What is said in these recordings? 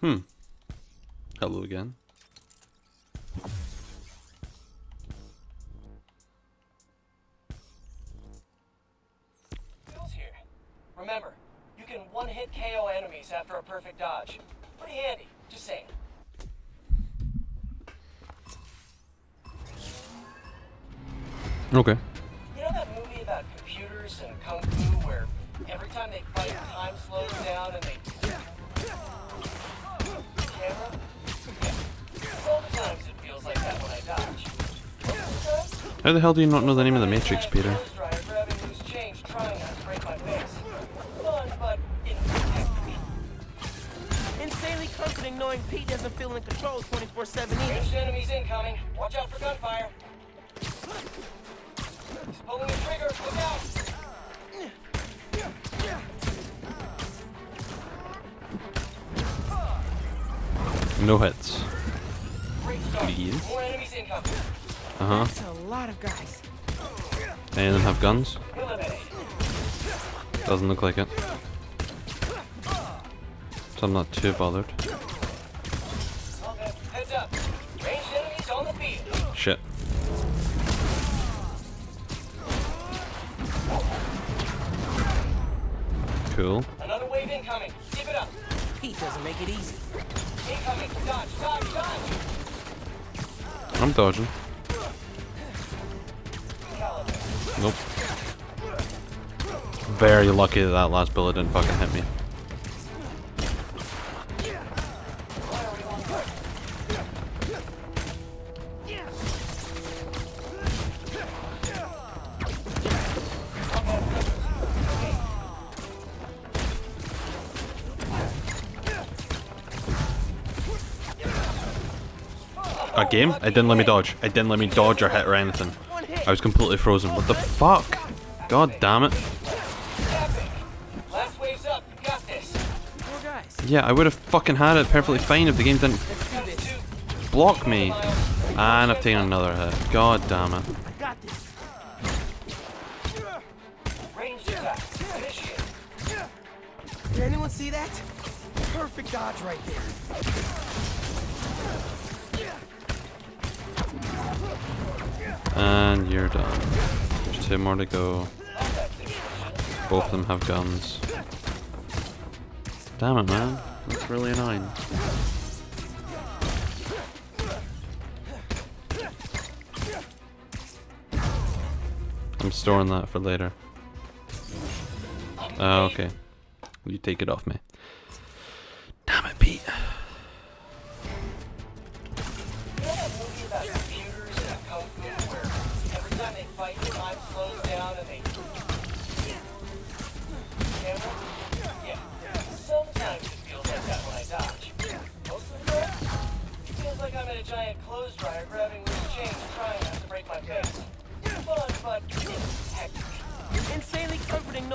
Hmm. Hello again. Bill's here. Remember, you can one-hit KO enemies after a perfect dodge. Pretty handy, just saying. Okay. How the hell do you not know the name of the Matrix, Peter? I'm not too bothered. Okay, heads up. Ranged enemies on the field. Shit. Cool. Another wave incoming. Keep it up. Pete doesn't make it easy. Incoming. Dodge, dodge, dodge. I'm dodging. Nope. Very lucky that that last bullet didn't fucking hit me. A game? It didn't let me dodge. It didn't let me dodge or hit or anything. I was completely frozen. What the fuck? God damn it. Yeah, I would have fucking had it perfectly fine if the game didn't block me. And I've taken another hit. God damn it. Two more to go. Both of them have guns. Damn it, man. That's really annoying. I'm storing that for later. Oh, okay. You take it off me.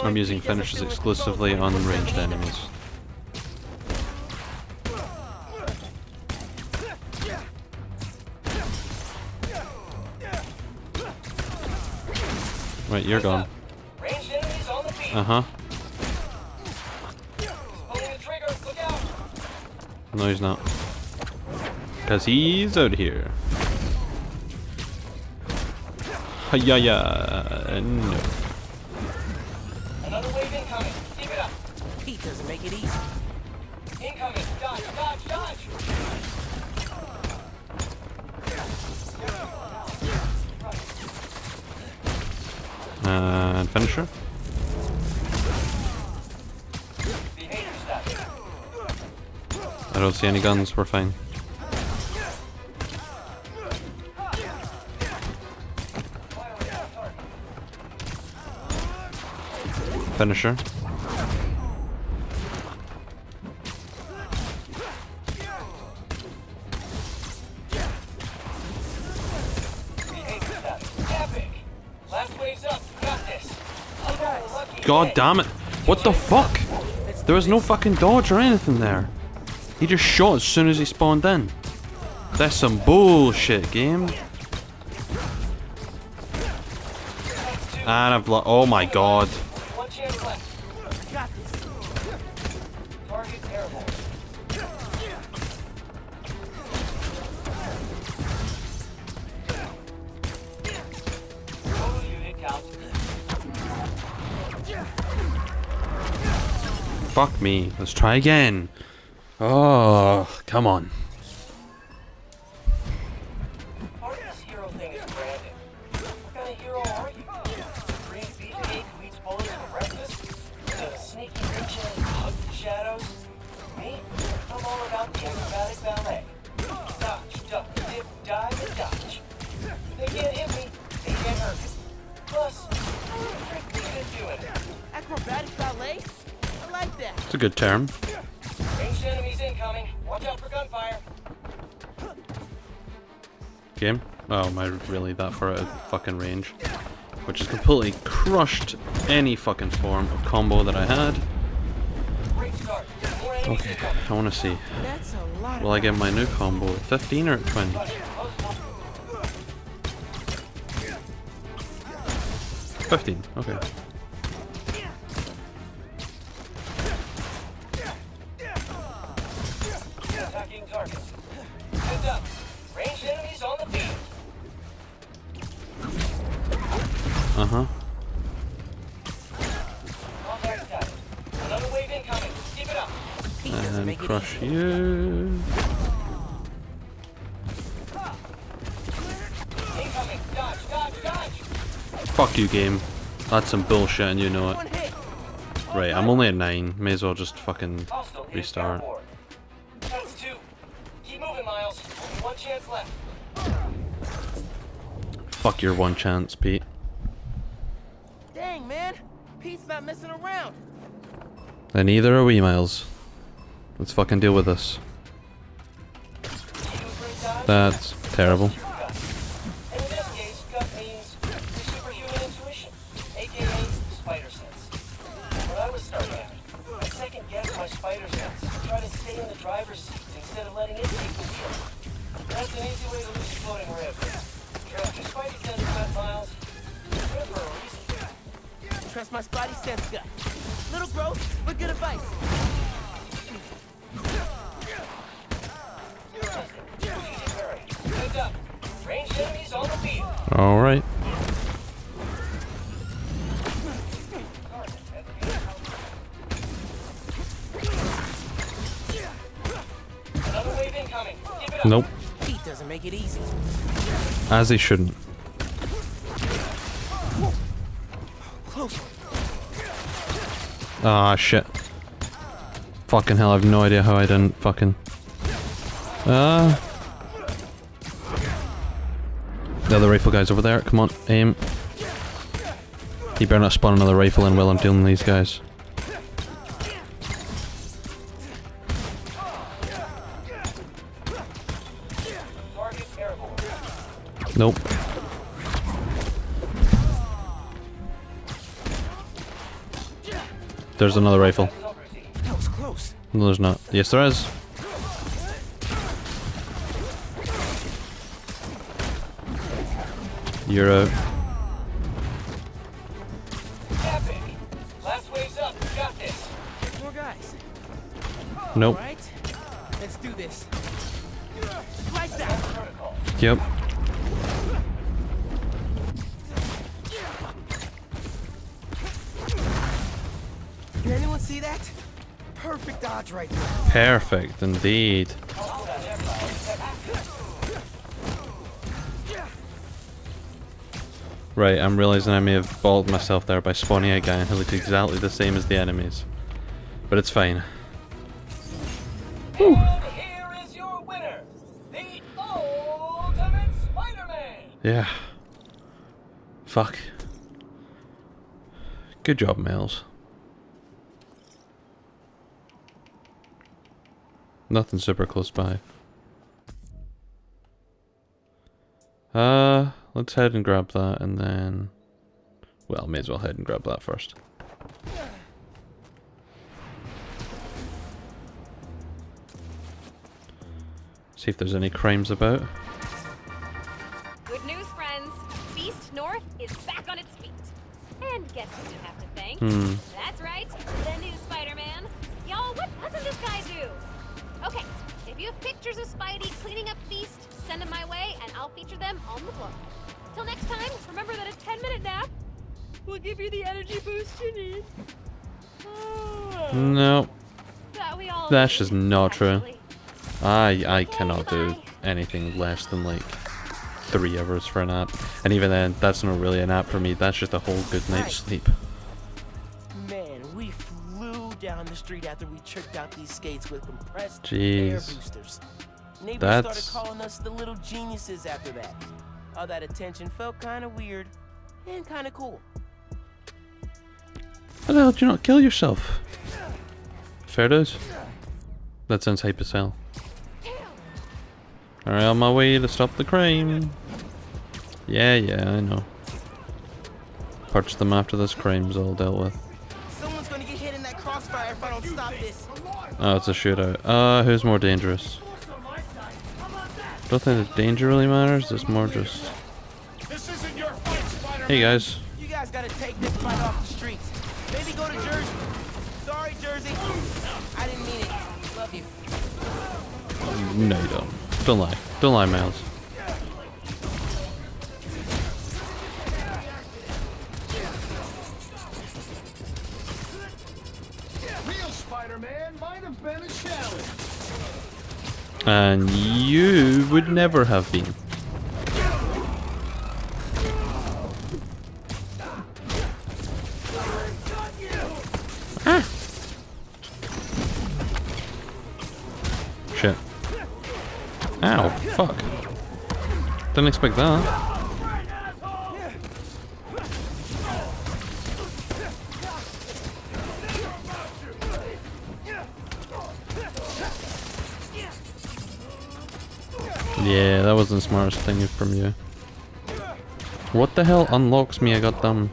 I'm using finishes exclusively on ranged enemies. Right, you're gone. Ranged enemies on the field. Uh huh. Pulling the trigger. Look out! No, he's not. Because he's out here. Hiya. No. Another wave incoming. Keep it up. Pete doesn't make it easy. Incoming. Dodge, dodge, dodge. And finisher. I don't see any guns. We're fine. Lucky God damn it. What the fuck? There was no fucking dodge or anything there. He just shot as soon as he spawned in. That's some bullshit, game. And I've lo- oh my god. Fuck me. Let's try again. Oh, come on. Good term. Ranged enemies incoming. Watch out for gunfire. Game? Oh, am I really that far out of fucking range? Which has completely crushed any fucking form of combo that I had. Great start. More enemies Okay. I want to see. That's a lot Will I get my new combo at 15 or at 20? 15, okay. Fuck you, game. That's some bullshit and you know it. Right, I'm only at 9. May as well just fucking restart. downboard. That's two. Keep moving, Miles. Only one chance left. Fuck your one chance, Pete. Dang, man. Pete's not messing around. And neither are we, Miles. Let's fucking deal with this. You bring dodge. That's terrible. As he shouldn't. Ah, shit. Fucking hell, I have no idea how I didn't fucking... Ah. the other rifle guy's over there. Come on, aim. He better not spawn another rifle in while I'm dealing with these guys. Nope. There's another rifle. Subroutine. That was close. No, there's not. Yes, there is. You're out. Epic. Last right there. Perfect indeed. Right, I'm realizing I may have balled myself there by spawning a guy who looked exactly the same as the enemies. But it's fine. And here is your winner, the Ultimate Spider-Man. Yeah. Fuck. Good job, Miles. Nothing super close by. Uh, let's head and grab that and then... Well, may as well head and grab that first. See if there's any crimes about. Good news, friends. Feast North is back on its feet. And guess who we have to thank? Hmm. That's right, pictures of Spidey cleaning up Feast, send them my way, and I'll feature them on the blog. Till next time, remember that a 10-minute nap will give you the energy boost you need. No, That That's just not true. I I cannot do anything less than like three hours for a nap, and even then, that's not really a nap for me. That's just a whole good night's sleep. Street after we tricked out these skates with compressed air Jeez. boosters. Neighbors That's- started calling us the little geniuses after that. All that attention felt kind of weird and kind of cool. How the hell did you not kill yourself? Fair dues. That sounds hype as hell. Alright, on my way to stop the crime. Yeah, yeah, I know. Purge them after this crime's all dealt with. Oh, it's a shootout. Uh, who's more dangerous? Don't think the danger really matters, it's more just... This isn't your fight, Hey guys. You guys gotta take this fight off the streets. Maybe go to Jersey. Sorry, Jersey. I didn't mean it. Love you. No, you don't. Don't lie. Don't lie, Miles. And you would never have been. Ah. Shit. Ow, fuck. Didn't expect that. Yeah, that wasn't the smartest thing from you. What the hell unlocks me? I got them.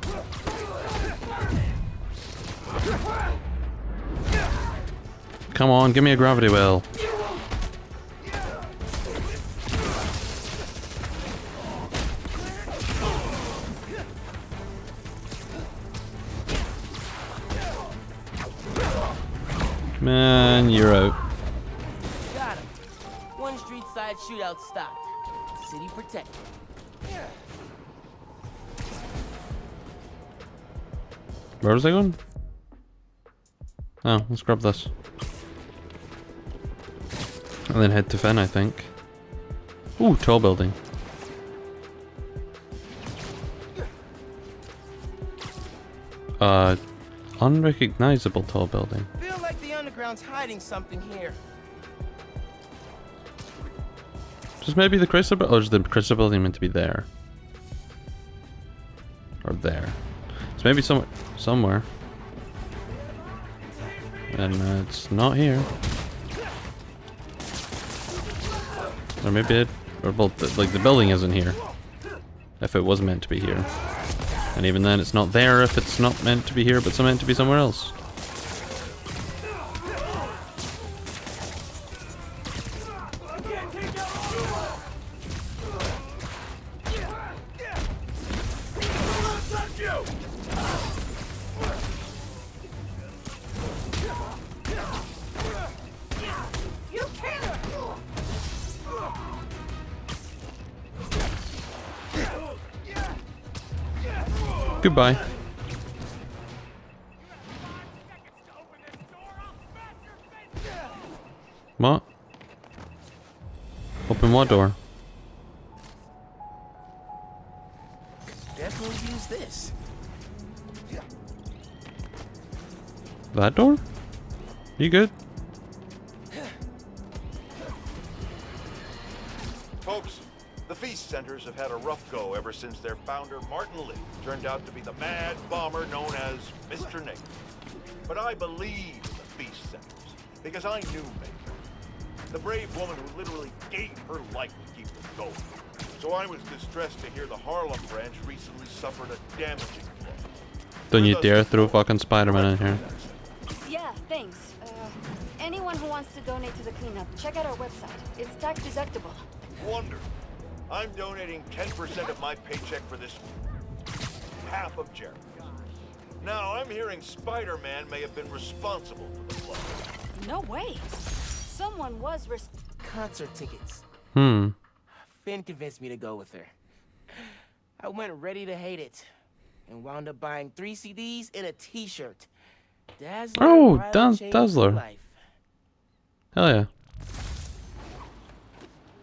Come on, give me a gravity well. Where was I going? Oh, let's grab this. And then head to Fen, I think. Ooh, tall building. Uh, unrecognizable tall building. Feel like the underground's hiding something here. Just maybe the crystal, building, or is the crystal building meant to be there? Or there. It's maybe somewhere, somewhere. And uh, it's not here. Or maybe it, or the, like the building isn't here. If it was meant to be here. And even then, it's not there if it's not meant to be here, but it's meant to be somewhere else. Goodbye. What? Open what door? Definitely use this. That door? You good? Turned out to be the mad bomber known as Mr. Nate. But I believe in the Feast Centers because I knew Maker, the brave woman who literally gave her life to keep them going. So I was distressed to hear the Harlem branch recently suffered a damaging flaw. Don't you dare throw fucking Spider-Man in here. Yeah, thanks. Uh, anyone who wants to donate to the cleanup, check out our website. It's tax deductible. Wonderful. I'm donating 10% of my paycheck for this half of Jericho. Now, I'm hearing Spider-Man may have been responsible for the flood. No way. Someone was res- Concert tickets. Hmm. Phin convinced me to go with her. I went ready to hate it and wound up buying three CDs and a t-shirt. Dazzler Oh, Riley Daz- changed Dazzler. life. Hell yeah.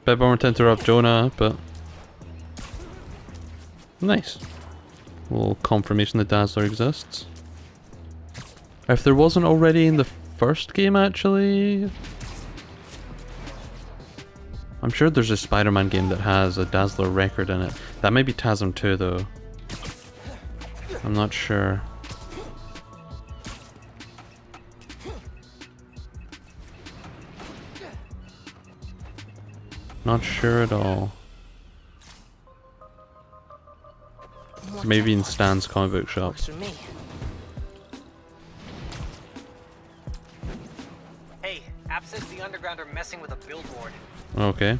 Bit bummer to interrupt Jonah, but nice. Little confirmation that Dazzler exists. If there wasn't already in the first game, actually, I'm sure there's a Spider-Man game that has a Dazzler record in it. That may be TASM 2 though. I'm not sure. Not sure at all. Maybe in. Stan's comic book shop. Works for me. Hey, App says the Underground are messing with a billboard. Okay.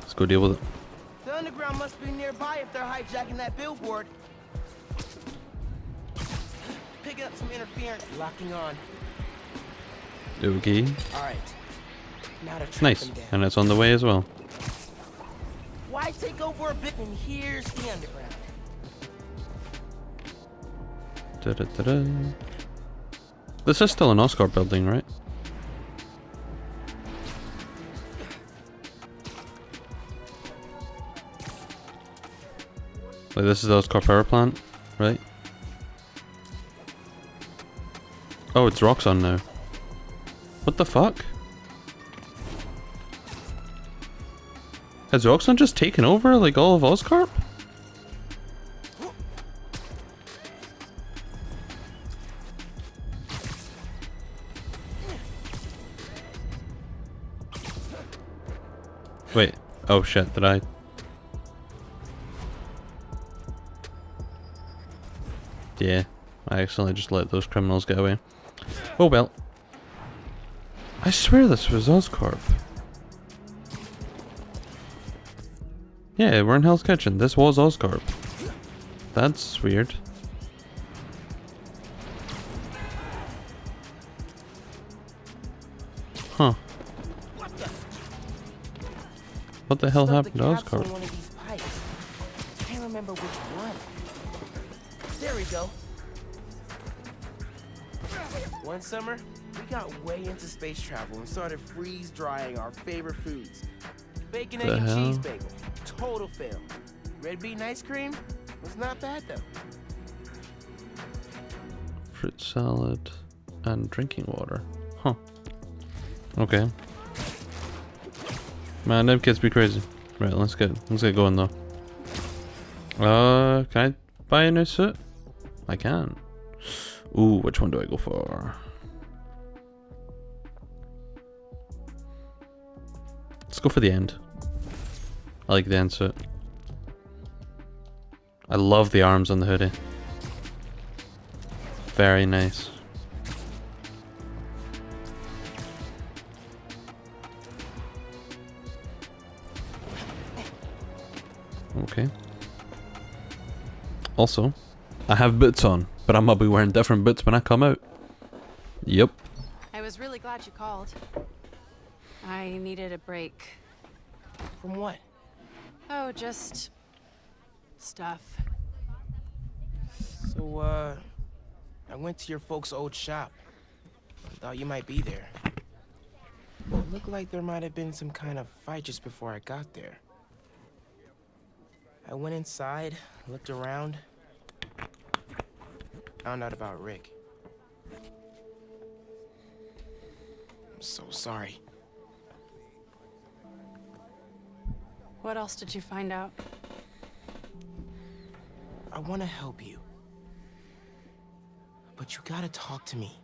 Let's go deal with it. The underground must be nearby if they're hijacking that billboard. Picking up some interference. Locking on. Okay. All right. Now to track Nice. And it's on the way as well. Why take over a bit when here's the underground? Da-da-da-da. This is still an Oscorp building, right? Like this is the Oscorp power plant, right? Oh, it's Roxxon now. What the fuck? Has Roxxon just taken over like all of Oscorp? Wait. Oh shit, did I? Yeah, I accidentally just let those criminals get away. Oh well. I swear this was Oscorp. Yeah, we're in Hell's Kitchen. This was Oscorp. That's weird. Huh. What the hell happened to the capsule Oscorp? in one of these pipes. Can't remember which one. There we go. One summer, we got way into space travel and started freeze drying our favorite foods. Bacon, egg, The and cheese bagel. Total fail. Red bean ice cream was not bad though. Fruit salad and drinking water. Huh. Okay. Man, them kids be crazy. Right, let's get let's get going though. Uh, can I buy a new suit? I can. Ooh, which one do I go for? Let's go for the end. I like the end suit. I love the arms on the hoodie. Very nice. Okay. Also, I have boots on, but I'm gonna be wearing different boots when I come out. Yep. I was really glad you called. I needed a break. From what? Oh, just stuff. So, uh, I went to your folks' old shop. Thought you might be there. It looked like there might have been some kind of fight just before I got there. I went inside, looked around, found out about Rick. I'm so sorry. What else did you find out? I want to help you. But you gotta talk to me.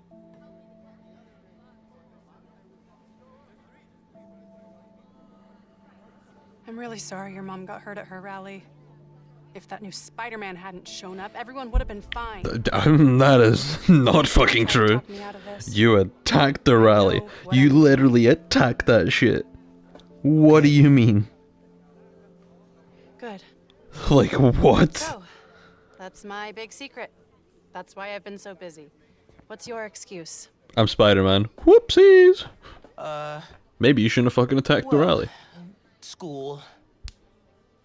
I'm really sorry your mom got hurt at her rally. If that new Spider-Man hadn't shown up, everyone would have been fine. Uh, um, that is not fucking true. talk me out of this. You attacked the rally. You literally attacked that shit. What do you mean? Good. Like what? So, that's my big secret. That's why I've been so busy. What's your excuse? I'm Spider-Man. Whoopsies. Uh, Maybe you shouldn't have fucking attacked the rally. school,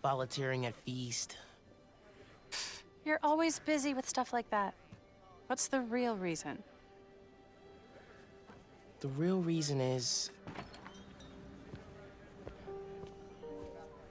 volunteering at Feast. You're always busy with stuff like that. What's the real reason? The real reason is.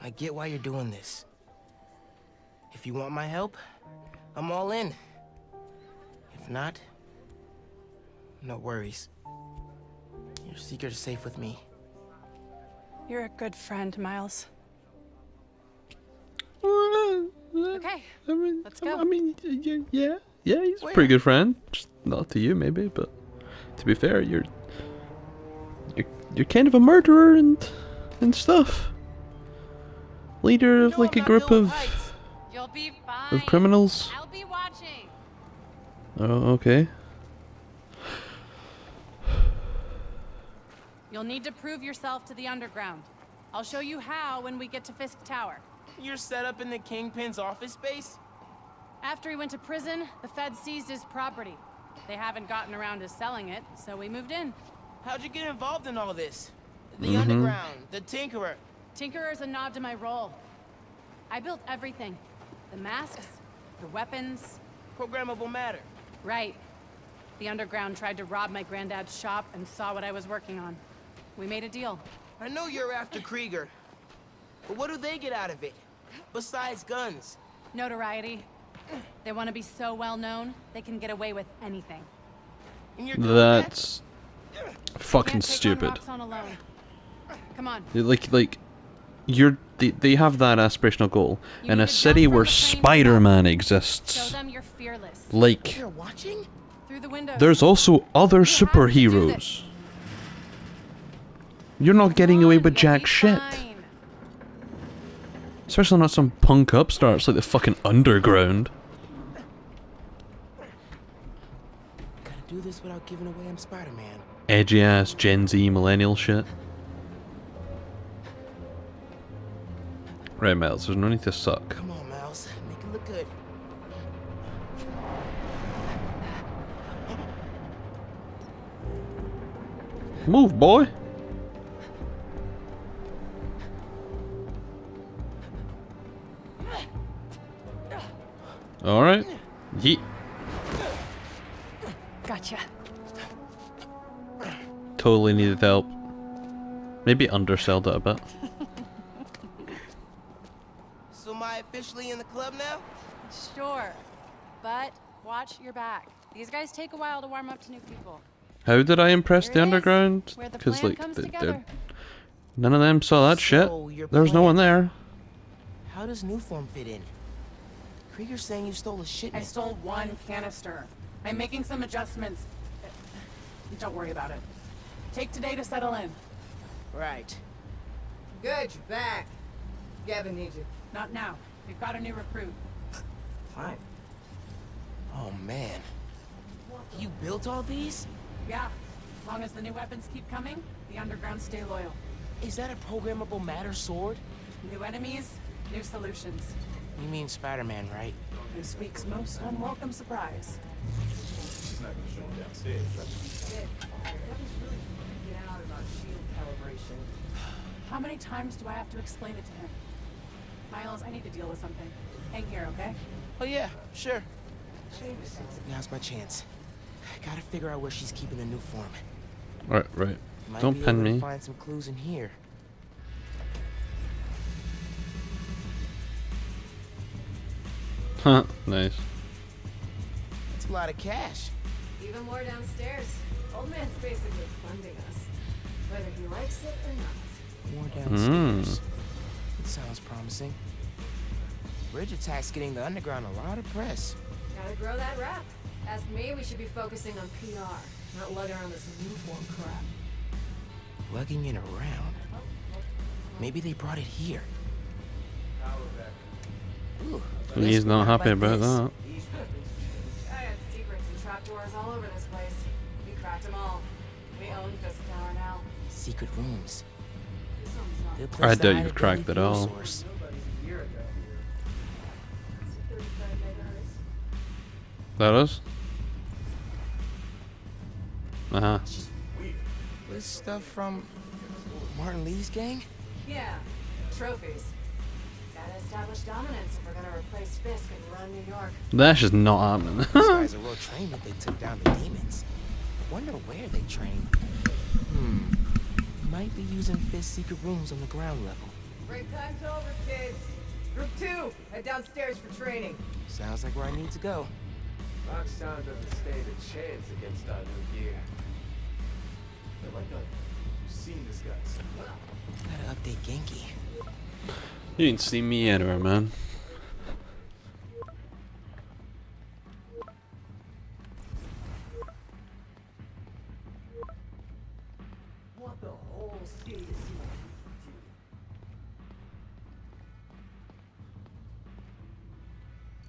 I get why you're doing this. If you want my help, I'm all in. If not, no worries. Your secret is safe with me. You're a good friend, Miles. Okay. I mean, let's go. I mean, yeah, yeah, he's a pretty good friend. Just not to you, maybe, but to be fair, you're you're you're kind of a murderer and and stuff. Leader of like a group of. You'll be fine. of criminals. I'll be watching. Oh, okay. You'll need to prove yourself to the underground. I'll show you how when we get to Fisk Tower. You're set up in the Kingpin's office space? After he went to prison, the feds seized his property. They haven't gotten around to selling it, so we moved in. How'd you get involved in all this? The Mhm. underground, the Tinkerer. Tinkerer's a nod to my role. I built everything. The masks, the weapons. Programmable matter. Right. The underground tried to rob my granddad's shop and saw what I was working on. We made a deal. I know you're after Krieger. But what do they get out of it? Besides guns. Notoriety. They want to be so well known, they can get away with anything. And you're good with that? That's fucking Can't on stupid. Alone. Come on. Like like you're they, they have that aspirational goal You in a city where Spider-Man Show exists. them you're fearless. Like You're watching? Through the window. there's also other have superheroes. You're not getting away with jack shit. Especially not some punk upstarts like the fucking underground. Gotta do this without giving away I'm Spider-Man. Edgy ass Gen Z millennial shit. Right, Miles, there's no need to suck. Come on, Miles. Make it look good. Move, boy! Alright. Yeet. Gotcha. Totally needed help. Maybe underselled it a bit. So am I officially in the club now? Sure. But watch your back. These guys take a while to warm up to new people. How did I impress Here the underground? Because like, comes they're- none of them saw that shit. So, your There was no one there. How does Nuform fit in? Krieger's saying you stole a shipment. I stole one canister. I'm making some adjustments. Don't worry about it. Take today to settle in. Right. Good, you're back. Gavin needs you. Not now. We've got a new recruit. Fine. Oh, man. You built all these? Yeah. As long as the new weapons keep coming, the underground stay loyal. Is that a programmable matter sword? New enemies, new solutions. You mean Spider-Man, right? This week's most unwelcome surprise. Get out about shield calibration. How many times do I have to explain it to him? Miles, I need to deal with something. Hang here, okay? Oh, yeah, sure. Now's my chance. I gotta figure out where she's keeping the Nuform. Right, right. Might Don't be pin able to me. find some clues in here. Huh, nice. It's a lot of cash. Even more downstairs. Old man's basically funding us. Whether he likes it or not. More downstairs. It sounds promising. Bridge attack's getting the underground a lot of press. Gotta grow that rap. Ask me, we should be focusing on PR, not lugging around this Nuform crap. Lugging it around. Maybe they brought it here. Ooh, He's not happy about this. that. I had secret doors all over this place. We cracked them all. We own Fisk Tower now. Secret rooms. I doubt you've cracked deadly it all. source. 35. That is? Uh huh. This stuff from Martin Lee's gang? Yeah, trophies. Gotta establish dominance if we're gonna replace Fisk and run New York. That's just not happening. These guys are well trained if they took down the demons. Wonder where they train. Hmm. Might be using Fisk's secret rooms on the ground level. Break time's over, kids. Group two, head downstairs for training. Sounds like where I need to go. Roxxon doesn't stand a chance against our new gear. They're like a... seen this guys. Gotta update Ganke. you ain't seen me anywhere, man.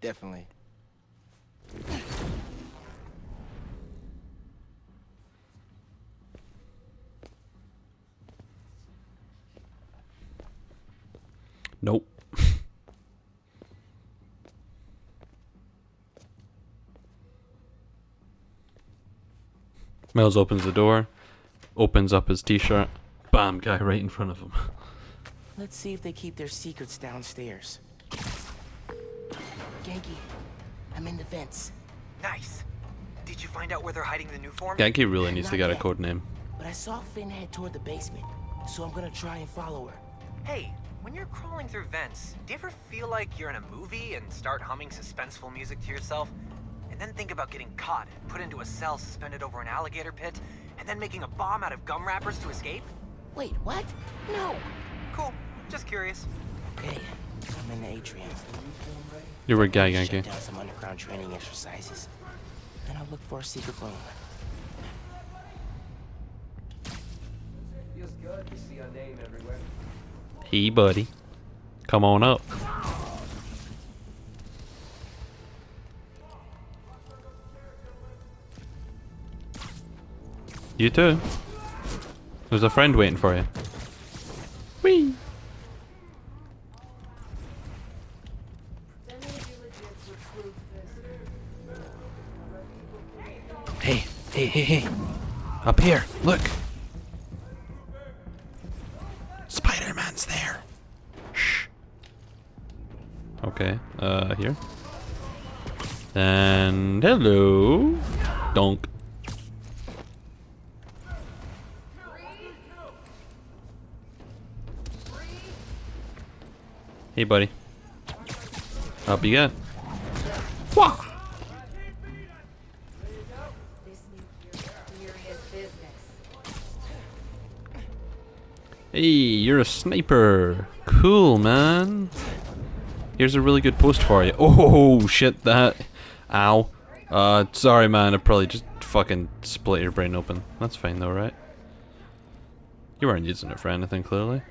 Definitely. Nope. Miles opens the door, opens up his t-shirt. Bam, guy right in front of him. Let's see if they keep their secrets downstairs. Ganke, I'm in the vents, Nice. Did you find out where they're hiding the new form? Ganke really needs to Not get a yet. code name. but I saw Phin head toward the basement, so I'm gonna try and follow her. Hey, when you're crawling through vents, do you ever feel like you're in a movie and start humming suspenseful music to yourself? And then think about getting caught, and put into a cell suspended over an alligator pit, and then making a bomb out of gum wrappers to escape? Wait, what? No. Cool. Just curious. Okay, I'm in the atrium. You're a guy, Shut Ganke. down some underground training exercises. Then I'll look for a secret room. Feels good to see our name everywhere. Hey, buddy. Come on up. You too. There's a friend waiting for you. Up here, look. Spider-Man's there. Shh. Okay, uh, here. And hello. Donk. Hey, buddy. Up you get. Wah! Hey, you're a sniper. Cool, man. Here's a really good post for you. Oh, shit, that. Ow. Uh, sorry, man. I probably just fucking split your brain open. That's fine, though, right? You weren't using it for anything, clearly.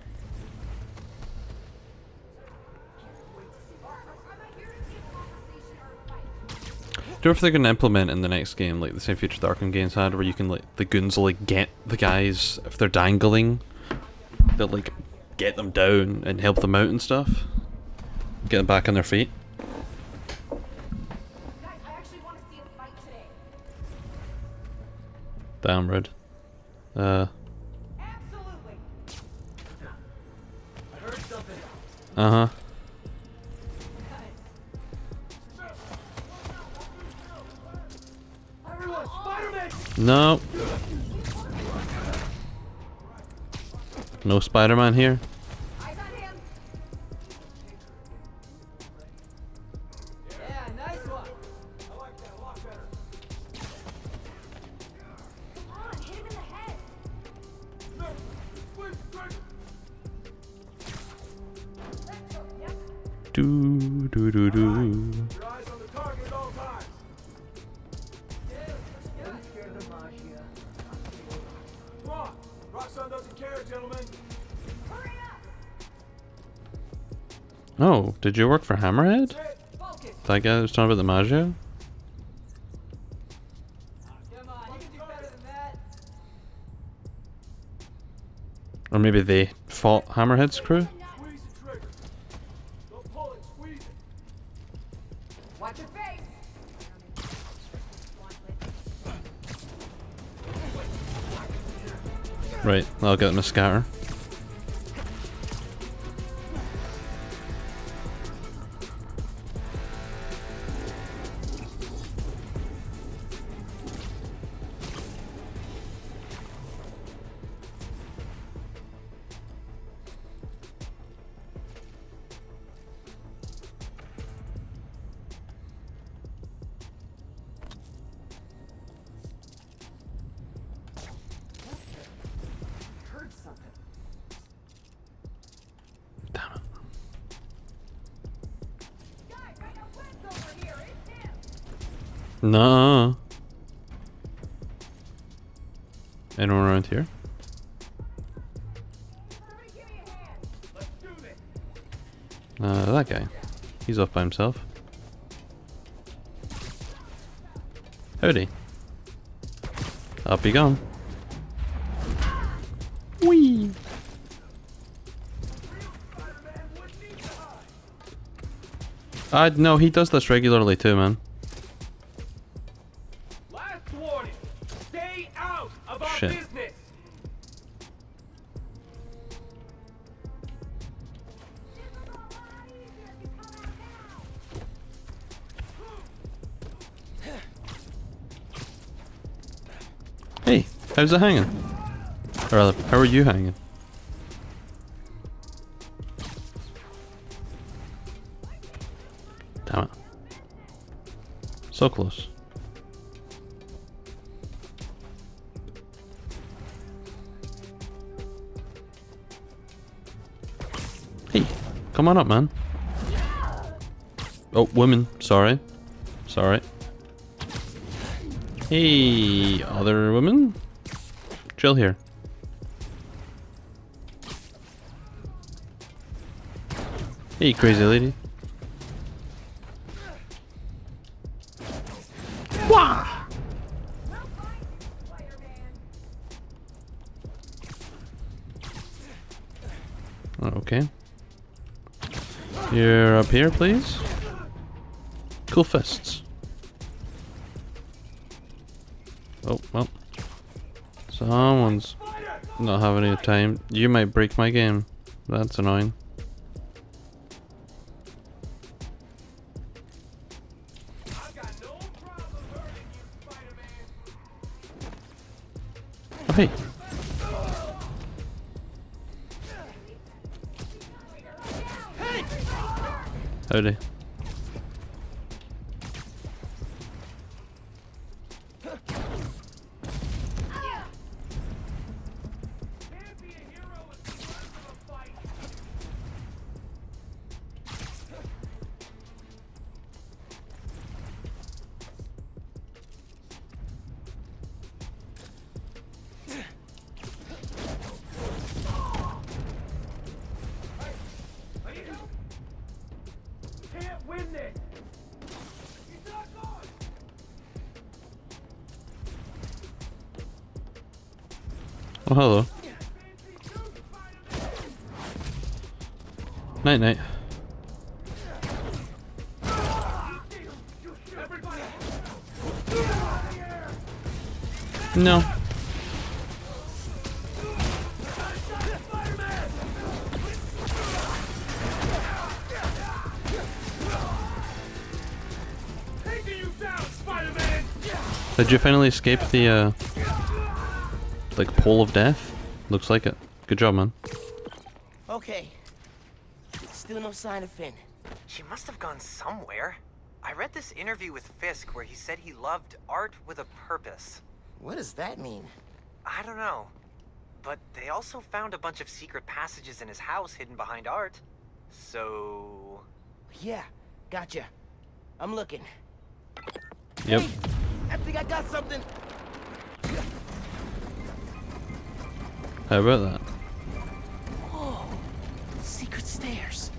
You know if they're gonna implement in the next game, like the same feature the Arkham games had, where you can like the goons will like get the guys if they're dangling, they'll like get them down and help them out and stuff, get them back on their feet. Damn rude. Uh. Uh huh. Everyone, Spider-Man! No. No Spider-Man here. do do do do. Oh, did you work for Hammerhead? That guy was talking about the Maggia? Or maybe they fought Hammerhead's crew? Right, I'll get them to scatter. He's off by himself. Howdy. Up you gone. Whee! Uh, no, he does this regularly too, man. How's it hanging? Or rather, how are you hanging? Damn it. So close. Hey, come on up, man. Oh, women. Sorry. Sorry. Hey, other women? Chill here. Hey, crazy lady. Okay. You're up here, please. Cool fists. Someone's not having any time. You might break my game. That's annoying. Hello. Night night. No. Did you finally escape the, uh, like, pole of death? Looks like it. Good job, man. Okay. Still no sign of Phin. She must have gone somewhere. I read this interview with Fisk where he said he loved art with a purpose. What does that mean? I don't know. But they also found a bunch of secret passages in his house hidden behind art. So. Yeah, gotcha. I'm looking. Yep. Hey, I think I got something. How about that? Oh, secret stairs.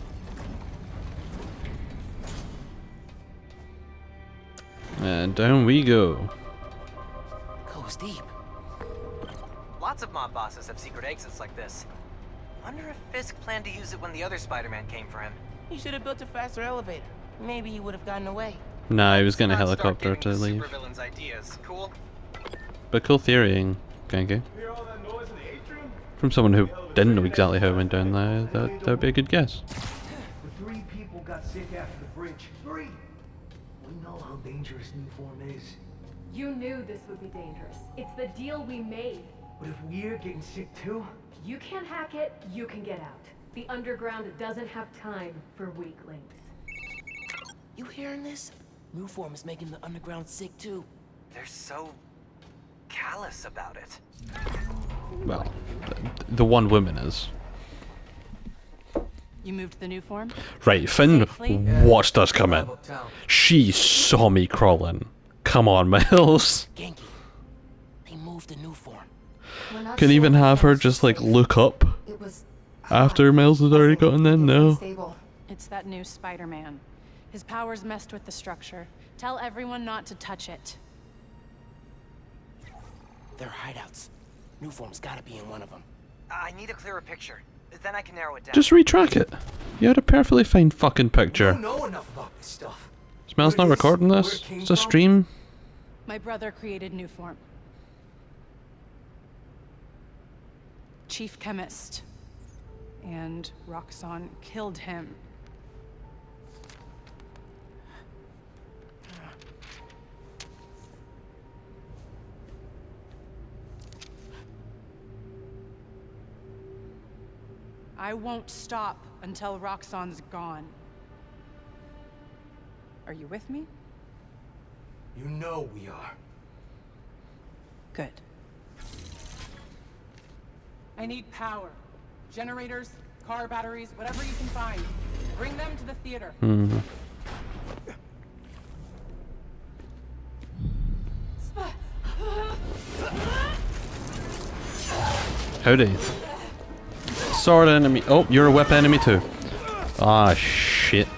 And down we go. Goes deep. Lots of mob bosses have secret exits like this. Wonder if Fisk planned to use it when the other Spider-Man came for him. He should have built a faster elevator. Maybe he would have gotten away. Nah, he was gonna Let's helicopter to leave. Ideas. Cool. But cool theorying, Ganke. Hear all that noise in the atrium? From someone who didn't know exactly how it went down there, that that would be a good guess. The three people got sick after the bridge. Three! We know how dangerous Nuform is. You knew this would be dangerous. It's the deal we made. But if we're getting sick too, You can't hack it, you can get out. The underground doesn't have time for weaklings. You hearing this? Nuform is making the underground sick too. They're so callous about it. Well, th- the one woman is. You moved the Nuform? Right, Phin Safely? watched us come in. She saw me crawling. Come on, Miles. Ganke, they moved the new form. Can sure even have her just like look up It was after Miles has already gotten in? No. It's that new Spider-Man. His powers messed with the structure. Tell everyone not to touch it. They're hideouts. Nuform's gotta be in one of them. I need a clearer picture. Then I can narrow it down. Just retrack it. You had a perfectly fine fucking you picture. don't know enough about this stuff. Smells not recording this. it It's a stream. My brother created Nuform. Chief chemist. And Roxxon killed him. I won't stop until Roxxon's gone. Are you with me? You know we are. Good. I need power. Generators, car batteries, whatever you can find. Bring them to the theater. Hmm. Howdy. Sword enemy. Oh, you're a whip enemy too. Ah, shit.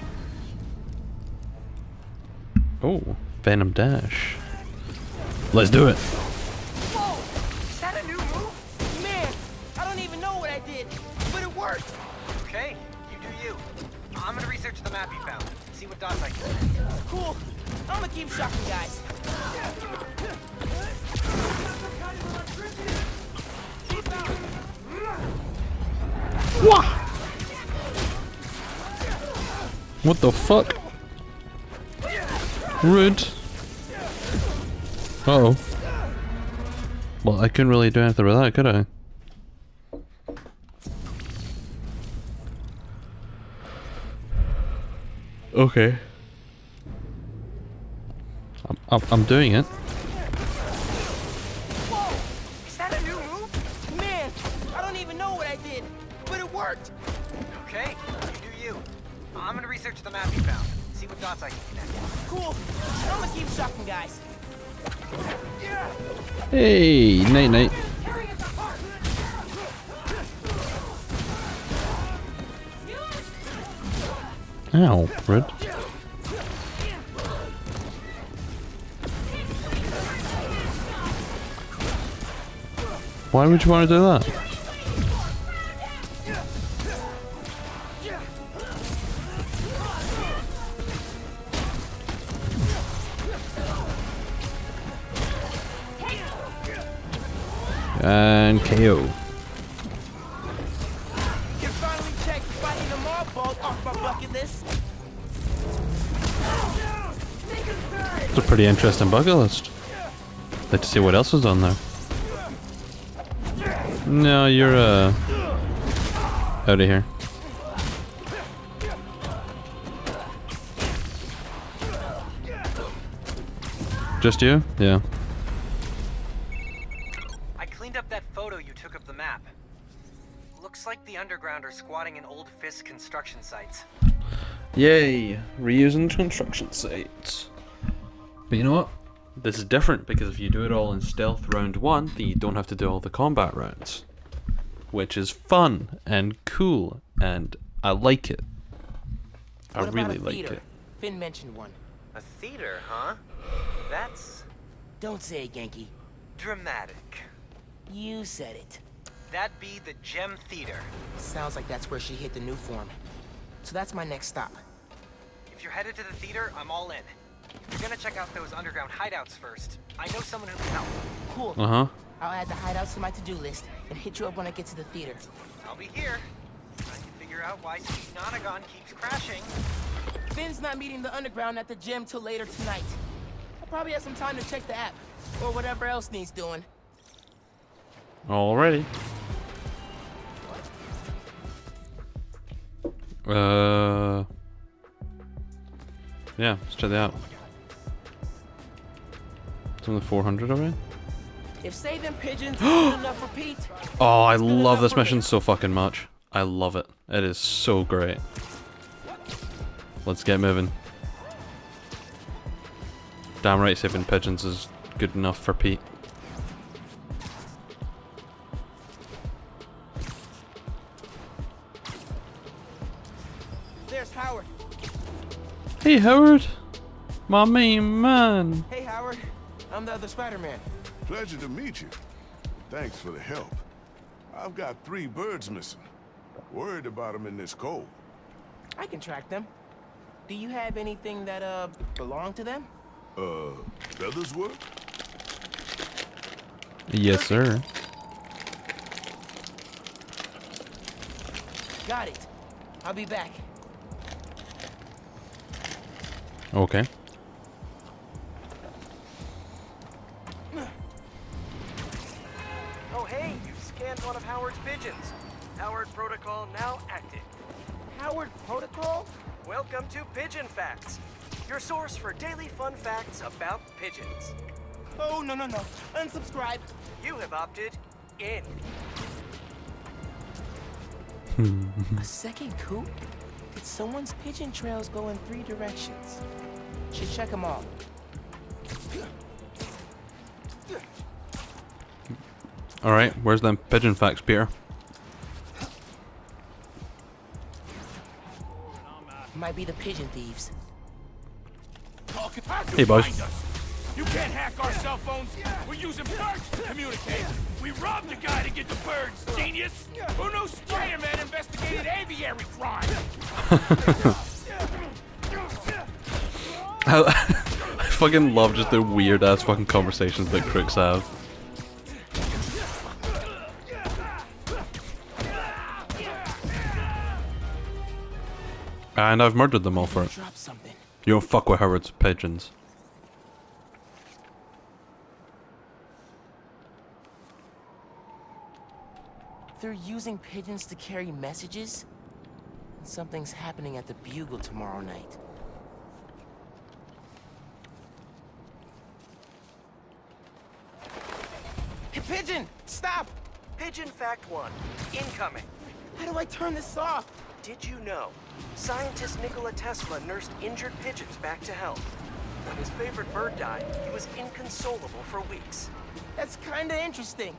Oh, Venom Dash. Let's do it. Fuck? Rude. Uh oh. Well, I couldn't really do anything with that, could I? Okay. I'm, I'm, I'm doing it. Is that a new move? Man, I don't even know what I did, but it worked. Okay, you do you. I'm gonna research the map you found. See what dots I can connect. Cool. I'm gonna keep shocking guys. Hey, night night. Ow, rude. Why would you want to do that? Bucket list. It's a pretty interesting bucket list. Like to see what else is on there. No, you're uh out of here. Just you? Yeah. Construction sites. Yay! Reusing construction sites. But you know what? This is different because if you do it all in stealth round one, then you don't have to do all the combat rounds. Which is fun and cool and I like it. I What about really like it. Phin mentioned one. A theater, huh? That's Don't say it, Ganke. dramatic. You said it. That'd be the Gem Theater. Sounds like that's where she hit the Nuform. So that's my next stop. If you're headed to the theater, I'm all in. If you're gonna check out those underground hideouts first, I know someone who can help. Cool. Uh huh. I'll add the hideouts to my to-do list and hit you up when I get to the theater. I'll be here. Trying to figure out why Steve Nonagon keeps crashing. Phin's not meeting the underground at the gym till later tonight. I'll probably have some time to check the app or whatever else needs doing. Alrighty. Uh. Yeah, let's check that out. It's only 400 already? If saving pigeons enough for Pete, Oh, I love this mission so fucking much. I love it. It is so great. Let's get moving. Damn right, saving pigeons is good enough for Pete. Hey, Howard! My main man! Hey, Howard. I'm the other Spider-Man. Pleasure to meet you. Thanks for the help. I've got three birds missing. Worried about them in this cold. I can track them. Do you have anything that, uh, belong to them? Uh, feathers work? Yes, sir. Got it. I'll be back. Okay. Oh, hey, you've scanned one of Howard's pigeons. Howard Protocol now active. Howard Protocol? Welcome to Pigeon Facts, your source for daily fun facts about pigeons. Oh, no, no, no. Unsubscribe. You have opted in. A second coup? Did someone's pigeon trails go in three directions? Should check them all. Alright, where's them pigeon facts, Peter? Might be the pigeon thieves. Hey, boys. You can't hack our cell phones. We're using birds to communicate. We robbed a guy to get the birds, genius. Who knew Spider-Man investigated aviary crime? I, I fucking love just the weird ass fucking conversations that crooks have. And I've murdered them all for it. You don't fuck with Howard's pigeons. They're using pigeons to carry messages? Something's happening at the Bugle tomorrow night. Hey, Pigeon! Stop! Pigeon Fact 1, incoming. How do I turn this off? Did you know? Scientist Nikola Tesla nursed injured pigeons back to health. When his favorite bird died, he was inconsolable for weeks. That's kinda interesting.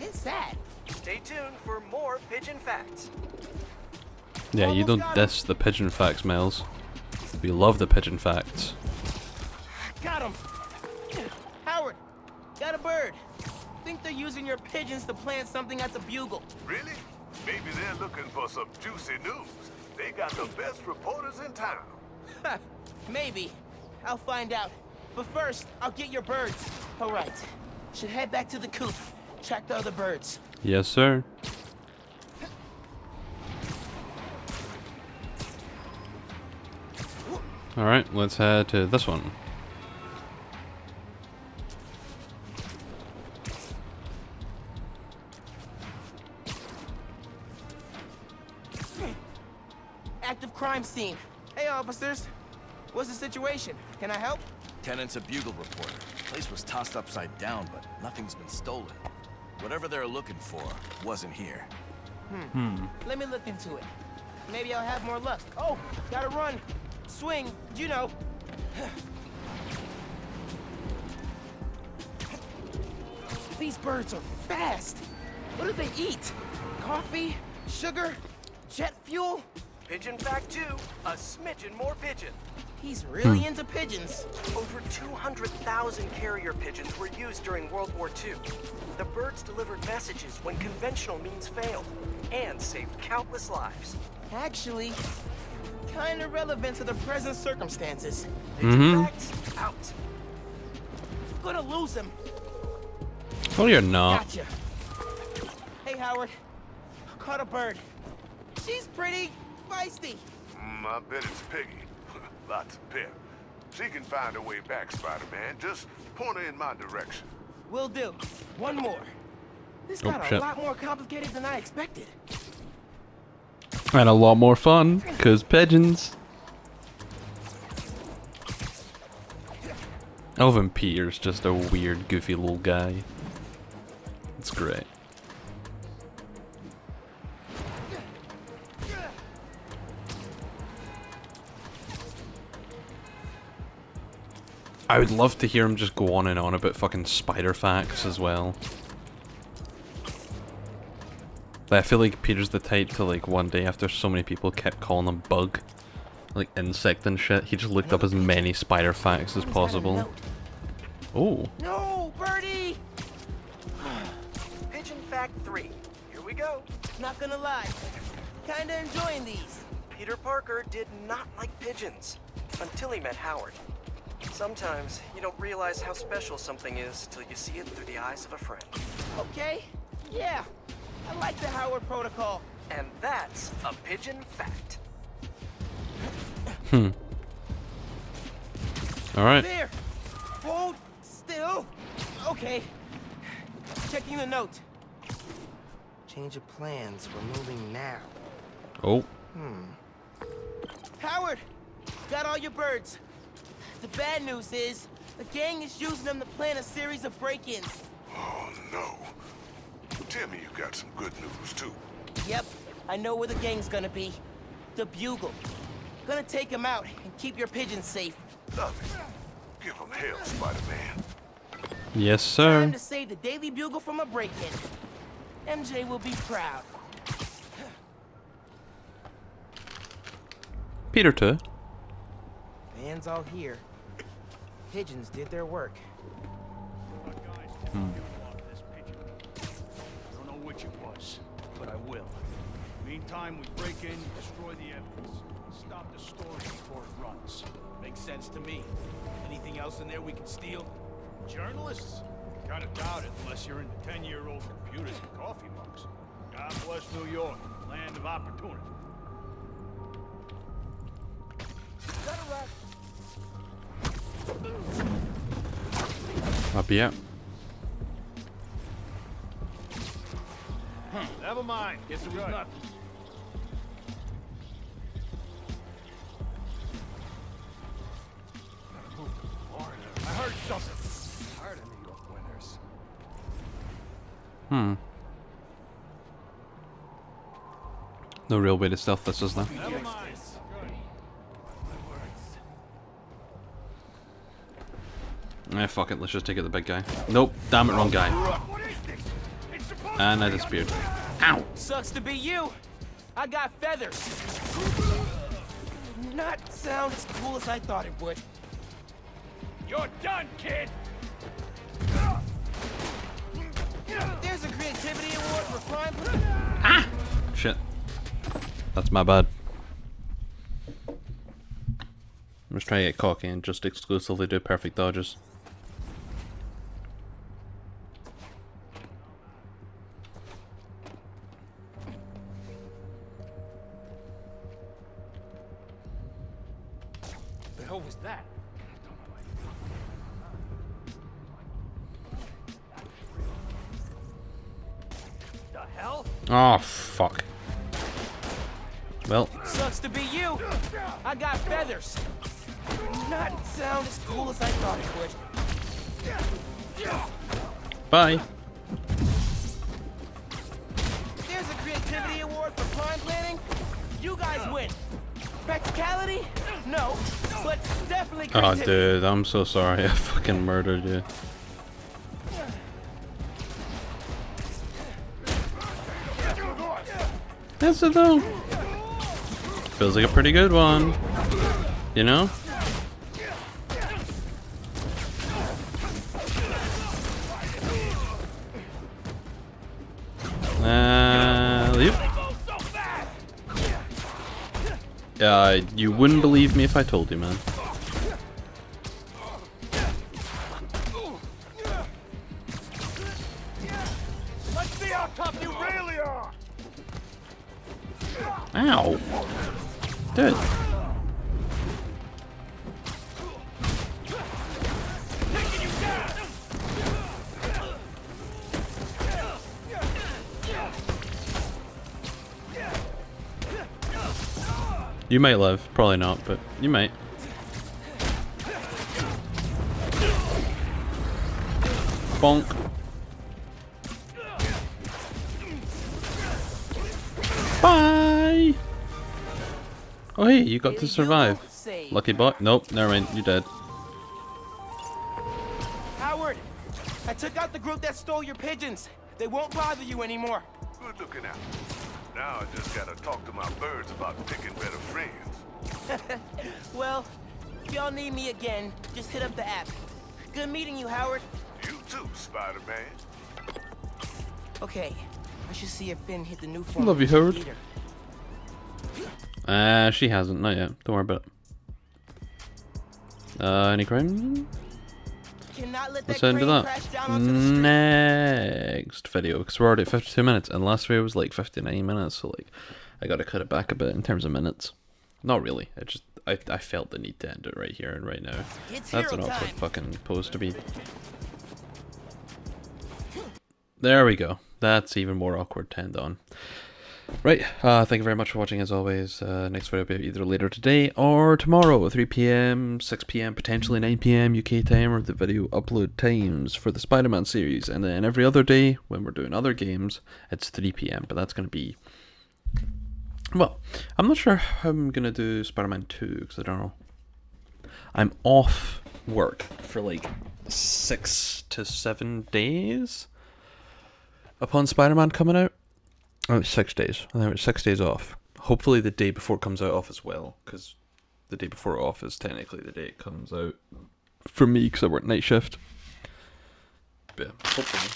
It's sad. Stay tuned for more pigeon facts. Yeah, you don't diss the pigeon facts, Miles. We love the pigeon facts. Got him! Howard, got a bird. Think they're using your pigeons to plant something at the Bugle. Really? Maybe they're looking for some juicy news. They got the best reporters in town. Maybe. I'll find out. But first, I'll get your birds. All right. Should head back to the coop. Track the other birds. Yes, sir. Alright, let's head to this one. Active crime scene. Hey, officers. What's the situation? Can I help? Tenant's a bugle reporter. Place was tossed upside down, but nothing's been stolen. Whatever they're looking for wasn't here. Hmm. hmm. Let me look into it. Maybe I'll have more luck. Oh, gotta run. Swing, you know. These birds are fast. What do they eat? Coffee? Sugar? Jet fuel? Pigeon fact two, a smidgen more pigeon. He's really into pigeons. Over 200,000 carrier pigeons were used during World War II. The birds delivered messages when conventional means failed and saved countless lives. Actually, kind of relevant to the present circumstances. Mm-hmm. Facts out. Gonna lose him. Oh, you're not. Gotcha. Hey, Howard. Caught a bird. She's pretty feisty. Mm, I bet it's Peggy. Lots of pep. She can find her way back, Spider-Man. Just point her in my direction. Will do. One more. This Oh, got a shit. lot more complicated than I expected. And a lot more fun, because pigeons. Elvin Peter's just a weird, goofy little guy. It's great. I would love to hear him just go on and on about fucking spider facts as well. But I feel like Peter's the type to like one day after so many people kept calling him bug, like insect and shit, he just looked up as many spider facts as possible. Oh, No, birdie! Pigeon fact three. Here we go. Not gonna lie. Kinda enjoying these. Peter Parker did not like pigeons until he met Howard. Sometimes you don't realize how special something is till you see it through the eyes of a friend. Okay? Yeah. I like the Howard Protocol. And that's a pigeon fact. hmm. Alright. There! Hold still. Okay. Checking the note. Change of plans. We're moving now. Oh. Hmm. Howard! Got all your birds. The bad news is, the gang is using them to plan a series of break-ins. Oh, no. Tell me you got some good news, too. Yep, I know where the gang's gonna be. The Bugle. Gonna take them out and keep your pigeons safe. Love it. Give them hell, Spider-Man. Yes, sir. Time to save the Daily Bugle from a break-in. MJ will be proud. Peter too. Man's all here. Pigeons did their work. Hmm. I don't know which it was, but I will. Meantime, we break in, destroy the evidence, stop the story before it runs. Makes sense to me. Anything else in there we can steal? Journalists? Kinda doubt it, unless you're into 10-year-old computers and coffee mugs. God bless New York, land of opportunity. I'll be out. Never mind. Guess it was nothing. I heard something. Tired of New York winters. Hmm. No real way to stealth this, is there? Never mind. Eh, fuck it, let's just take it the big guy. Nope, damn it, wrong guy. And I disappeared. Ow! Sucks to be you. I got feathers. Not sound as cool as I thought it would. You're done, kid. There's a creativity award for crime. Ah! Shit. That's my bad. I'm just trying to get cocky and just exclusively do perfect dodges. So sorry. I fucking murdered you. That's it though. Feels like a pretty good one. You know? Uh, you wouldn't believe me if I told you, man. Tough you really are! Ow. Dude. You might live, probably not, but you might. Bonk. Oh hey, you got to survive. Lucky boy. Nope, never mind. You're dead. Howard, I took out the group that stole your pigeons. They won't bother you anymore. Good looking out. Now I just gotta talk to my birds about picking better friends. well, if y'all need me again, just hit up the app. Good meeting you, Howard. You too, Spider-Man. Okay, I should see if Phin hit the Nuform. Love you, of Howard. leader. Uh, she hasn't. Not yet. Don't worry about it. Uh, any crime? Let's that end to that. crash down onto the street. Next video, because we're already at 52 minutes, and last video was like 59 minutes, so like, I gotta cut it back a bit in terms of minutes. Not really, I just, I, I felt the need to end it right here and right now. It's That's an awkward time. fucking pose to be. There we go. That's even more awkward to end on. Right, uh, thank you very much for watching as always. Uh, next video will be either later today or tomorrow at 3pm, 6pm, potentially 9pm UK time or the video upload times for the Spider-Man series. And then every other day when we're doing other games, it's 3pm, but that's going to be... Well, I'm not sure how I'm going to do Spider-Man 2, because I don't know. I'm off work for like six to seven days upon Spider-Man coming out. Oh, it's six days. I think it's six days off. Hopefully the day before it comes out off as well, because the day before off is technically the day it comes out for me, because I work night shift. But yeah, hopefully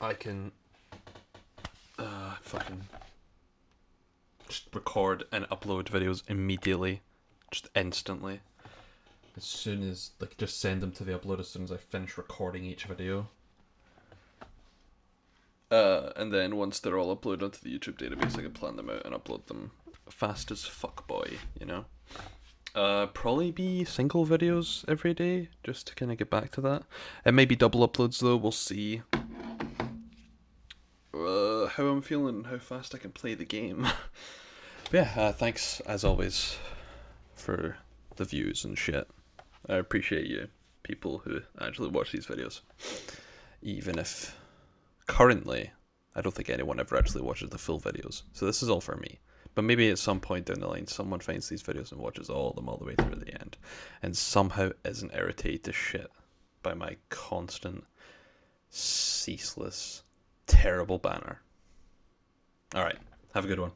I can uh, fucking just record and upload videos immediately, just instantly. As soon as, like, just send them to the upload as soon as I finish recording each video. Uh, and then once they're all uploaded onto the YouTube database, I can plan them out and upload them fast as fuck, boy. You know. Uh, probably be single videos every day, just to kind of get back to that. And maybe double uploads though. We'll see. Uh, how I'm feeling, how fast I can play the game. yeah, uh, thanks as always for the views and shit. I appreciate you, people who actually watch these videos, even if currently, I don't think anyone ever actually watches the full videos. So this is all for me. But maybe at some point down the line, someone finds these videos and watches all of them all the way through the end, and somehow isn't irritated to shit by my constant, ceaseless, terrible banner. All right, have a good one.